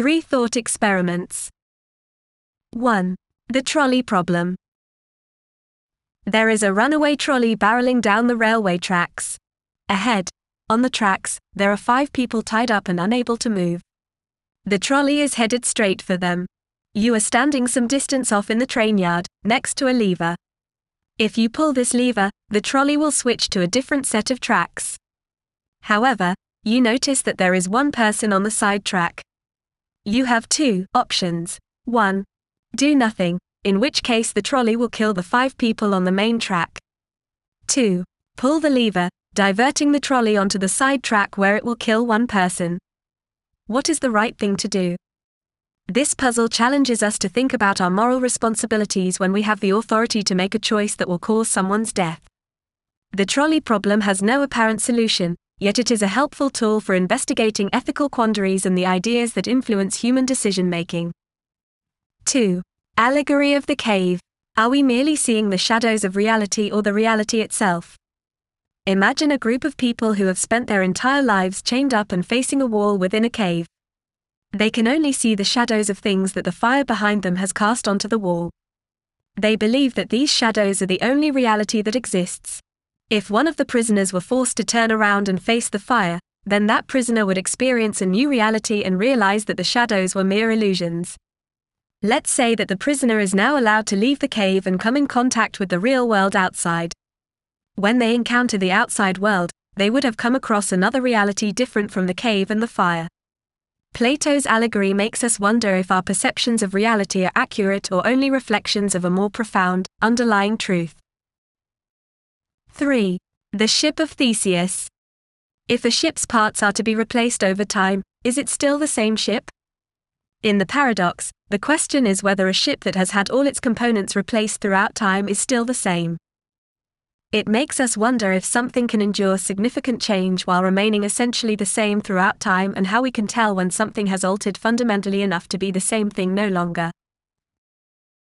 Three thought experiments. 1. The trolley problem. There is a runaway trolley barreling down the railway tracks. Ahead, on the tracks, there are five people tied up and unable to move. The trolley is headed straight for them. You are standing some distance off in the train yard, next to a lever. If you pull this lever, the trolley will switch to a different set of tracks. However, you notice that there is one person on the side track. You have two options. 1. Do nothing, in which case the trolley will kill the five people on the main track. 2. Pull the lever, diverting the trolley onto the side track where it will kill one person. What is the right thing to do? This puzzle challenges us to think about our moral responsibilities when we have the authority to make a choice that will cause someone's death. The trolley problem has no apparent solution, yet it is a helpful tool for investigating ethical quandaries and the ideas that influence human decision making. 2. Allegory of the cave. Are we merely seeing the shadows of reality or the reality itself? Imagine a group of people who have spent their entire lives chained up and facing a wall within a cave. They can only see the shadows of things that the fire behind them has cast onto the wall. They believe that these shadows are the only reality that exists. If one of the prisoners were forced to turn around and face the fire, then that prisoner would experience a new reality and realize that the shadows were mere illusions. Let's say that the prisoner is now allowed to leave the cave and come in contact with the real world outside. When they encounter the outside world, they would have come across another reality different from the cave and the fire. Plato's allegory makes us wonder if our perceptions of reality are accurate or only reflections of a more profound, underlying truth. 3. The ship of Theseus. If a ship's parts are to be replaced over time, is it still the same ship? In the paradox, the question is whether a ship that has had all its components replaced throughout time is still the same. It makes us wonder if something can endure significant change while remaining essentially the same throughout time and how we can tell when something has altered fundamentally enough to be the same thing no longer.